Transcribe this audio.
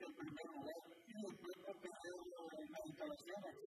en primer lugar y después por tener las instalaciones